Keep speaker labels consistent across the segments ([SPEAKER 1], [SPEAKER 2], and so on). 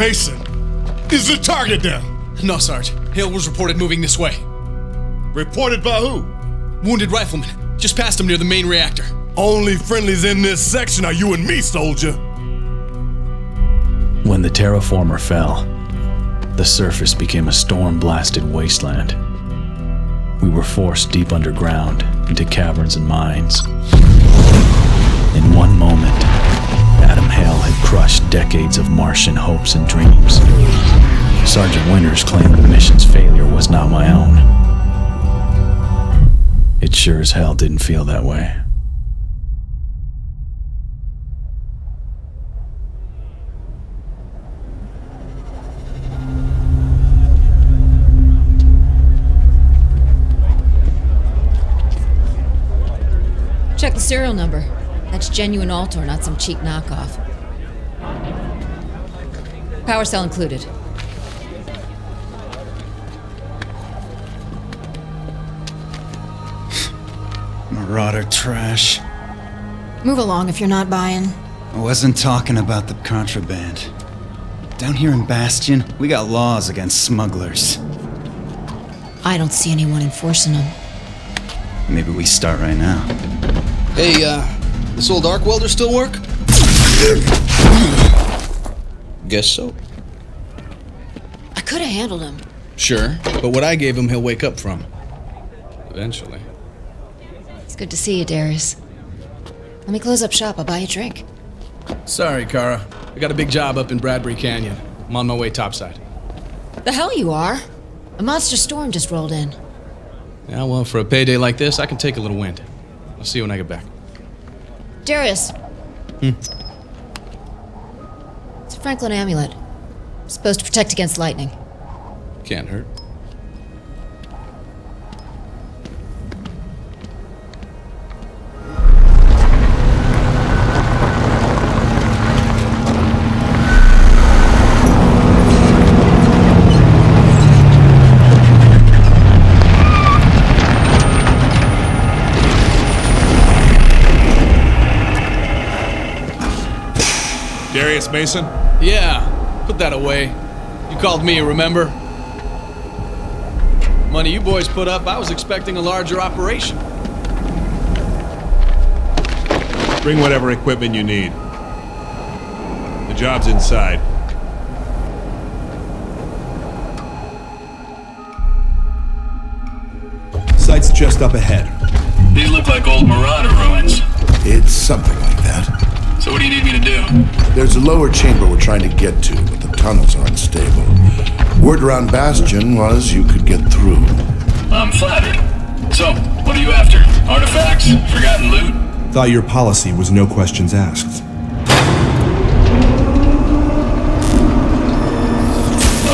[SPEAKER 1] Mason, is the target down?
[SPEAKER 2] No, Sarge. Hale was reported moving this way.
[SPEAKER 1] Reported by who?
[SPEAKER 2] Wounded rifleman. Just passed him near the main reactor.
[SPEAKER 1] Only friendlies in this section are you and me, soldier.
[SPEAKER 3] When the terraformer fell, the surface became a storm blasted wasteland. We were forced deep underground into caverns and mines. In one decades of Martian hopes and dreams. Sergeant Winters claimed the mission's failure was not my own. It sure as hell didn't feel that way.
[SPEAKER 4] Check the serial number. That's genuine Ultor, not some cheap knockoff. Power cell included.
[SPEAKER 5] Marauder trash.
[SPEAKER 6] Move along if you're not buying.
[SPEAKER 5] I wasn't talking about the contraband. Down here in Bastion, we got laws against smugglers.
[SPEAKER 6] I don't see anyone enforcing them.
[SPEAKER 5] Maybe we start right now.
[SPEAKER 2] Hey, uh, this old arc welder still work? Guess so.
[SPEAKER 6] I could have handled him.
[SPEAKER 2] Sure, but what I gave him, he'll wake up from. Eventually.
[SPEAKER 6] It's good to see you, Darius. Let me close up shop. I'll buy you a drink.
[SPEAKER 2] Sorry, Kara. I got a big job up in Bradbury Canyon. I'm on my way topside.
[SPEAKER 6] The hell you are? A monster storm just rolled in.
[SPEAKER 2] Yeah, well, for a payday like this, I can take a little wind. I'll see you when I get back.
[SPEAKER 6] Darius.
[SPEAKER 2] Hmm.
[SPEAKER 6] It's a Franklin amulet. Supposed to protect against lightning.
[SPEAKER 2] Can't hurt.
[SPEAKER 1] Darius Mason?
[SPEAKER 2] Yeah, put that away. You called me, remember? Money you boys put up, I was expecting a larger operation.
[SPEAKER 7] Bring whatever equipment you need. The job's inside.
[SPEAKER 8] Site's just up ahead.
[SPEAKER 9] These look like old Marauder ruins.
[SPEAKER 10] It's something like that.
[SPEAKER 9] So what do you need me to do?
[SPEAKER 10] There's a lower chamber we're trying to get to, but the tunnels are unstable. Word around Bastion was you could get through.
[SPEAKER 9] I'm flattered. So, what are you after? Artifacts? Forgotten loot?
[SPEAKER 8] Thought your policy was no questions asked.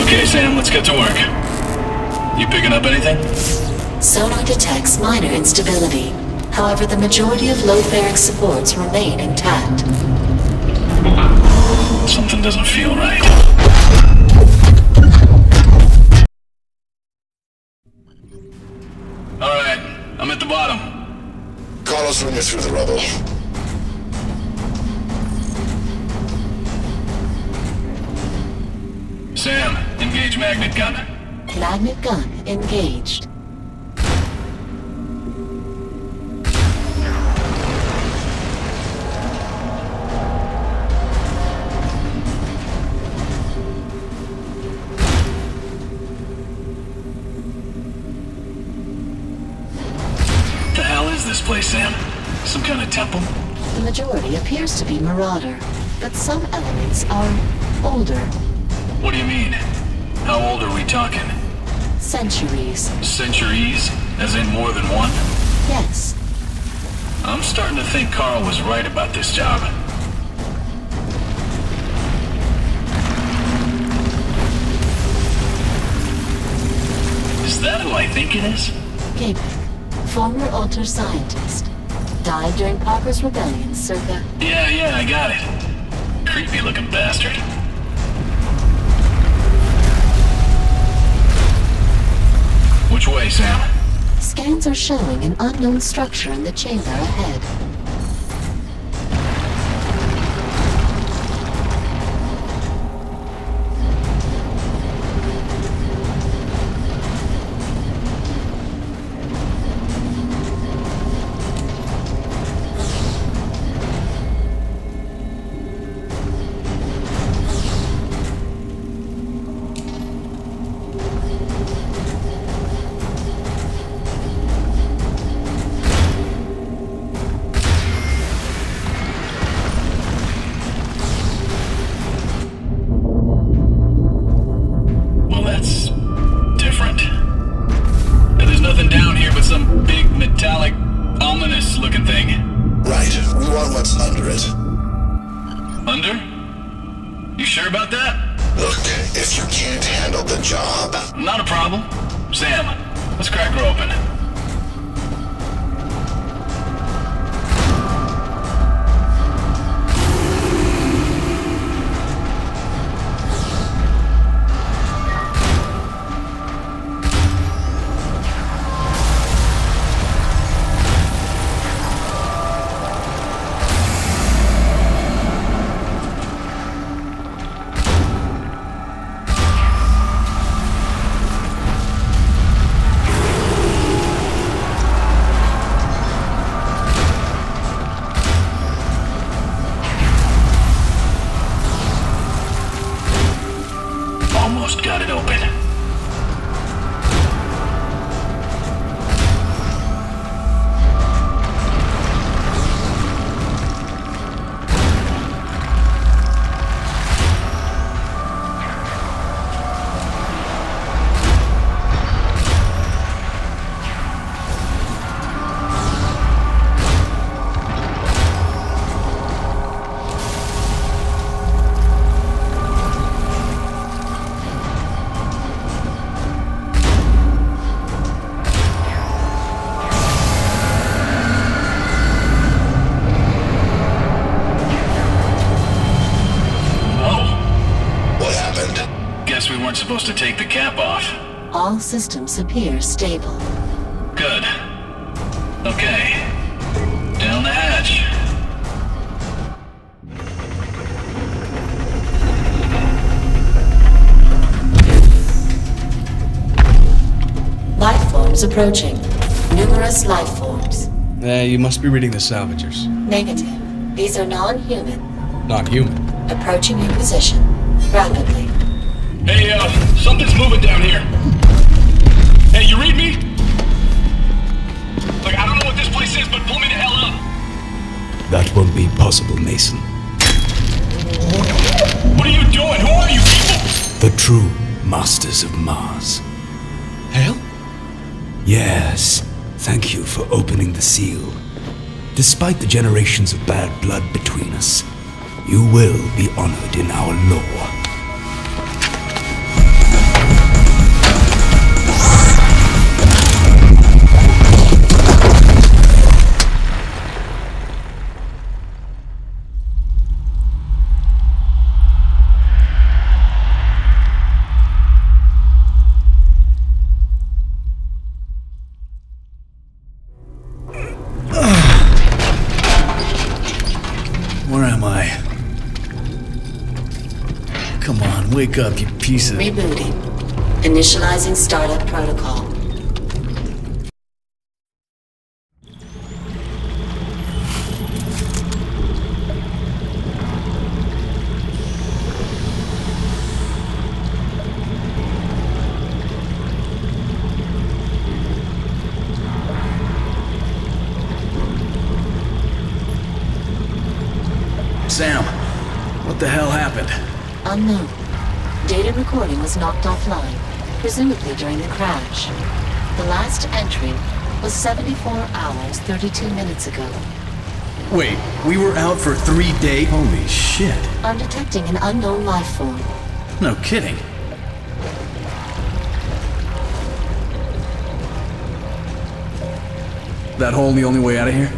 [SPEAKER 9] Okay, Sam, let's get to work. You picking up anything?
[SPEAKER 11] Sonar detects minor instability. However, the majority of load-bearing supports remain intact.
[SPEAKER 9] Something doesn't feel right. Alright, I'm at the bottom.
[SPEAKER 10] Carlos run you through the rubble.
[SPEAKER 9] Sam, engage magnet gun.
[SPEAKER 11] Magnet gun engaged. Majority appears to be Marauder, but some elements are older.
[SPEAKER 9] What do you mean? How old are we talking?
[SPEAKER 11] Centuries.
[SPEAKER 9] Centuries? As in more than one?
[SPEAKER 11] Yes.
[SPEAKER 9] I'm starting to think Kara was right about this job. Is that who I think it is?
[SPEAKER 11] Kapek, former Ultor scientist. Died during Parker's Rebellion circa...
[SPEAKER 9] Yeah, yeah, I got it. Creepy looking bastard. Which way, Sam?
[SPEAKER 11] Scans are showing an unknown structure in the chamber ahead.
[SPEAKER 9] You sure about that?
[SPEAKER 10] Look, if you can't handle the job...
[SPEAKER 9] Not a problem. Sam, let's crack her open. Almost got it open.
[SPEAKER 10] Happened?
[SPEAKER 9] Weren't supposed to take the cap off.
[SPEAKER 11] All systems appear stable.
[SPEAKER 9] Good. Okay. Down the hatch.
[SPEAKER 11] Life forms approaching. Numerous life forms.
[SPEAKER 2] Eh, you must be reading the salvagers.
[SPEAKER 11] Negative. These are non-human.
[SPEAKER 2] Not human.
[SPEAKER 11] Approaching your position. Rapidly.
[SPEAKER 9] Hey, uh, something's moving down here. Hey, you read me? Like, I don't know what this place is, but pull me the hell up.
[SPEAKER 12] That won't be possible, Mason.
[SPEAKER 9] What are you doing? Who are you people?
[SPEAKER 12] The true masters of Mars.
[SPEAKER 2] Hell?
[SPEAKER 12] Yes. Thank you for opening the seal. Despite the generations of bad blood between us, you will be honored in our law.
[SPEAKER 3] Wake up, you piece of.
[SPEAKER 11] Rebooting. Initializing startup protocol.
[SPEAKER 3] Sam, what the hell happened?
[SPEAKER 11] Unknown. Data recording was knocked offline, presumably during the crash. The last entry was 74 hours, 32 minutes ago.
[SPEAKER 3] Wait, we were out for three days? Holy shit.
[SPEAKER 11] I'm detecting an unknown life form.
[SPEAKER 3] No kidding. That hole the only way out of here?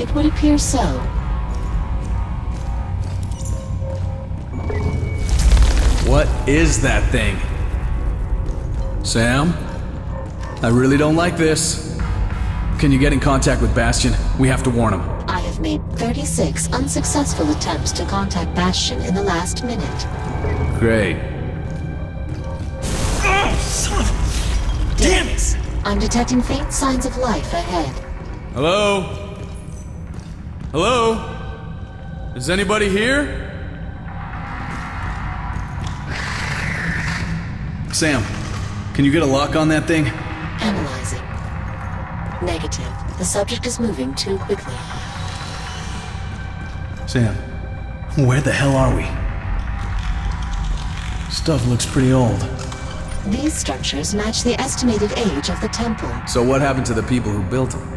[SPEAKER 11] It would appear so.
[SPEAKER 2] What is that thing? Sam? I really don't like this. Can you get in contact with Bastion? We have to warn him.
[SPEAKER 11] I have made 36 unsuccessful attempts to contact Bastion in the last minute.
[SPEAKER 2] Great.
[SPEAKER 11] Damn it! I'm detecting faint signs of life ahead.
[SPEAKER 2] Hello? Hello? Is anybody here?
[SPEAKER 3] Sam, can you get a lock on that thing?
[SPEAKER 11] Analyzing. Negative. The subject is moving too quickly.
[SPEAKER 3] Sam, where the hell are we? Stuff looks pretty old.
[SPEAKER 11] These structures match the estimated age of the temple.
[SPEAKER 2] So what happened to the people who built them?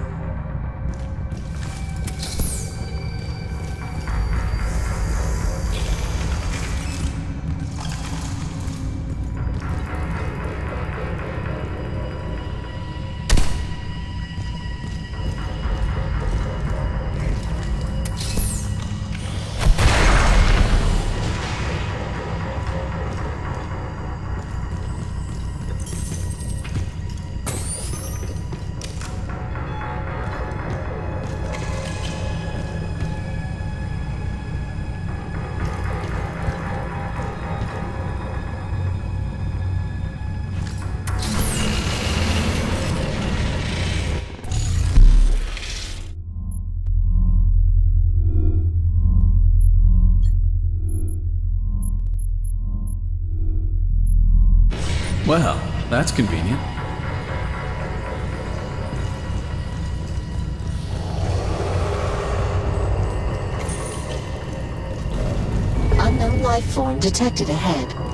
[SPEAKER 3] Well, that's convenient.
[SPEAKER 11] Unknown life form detected ahead.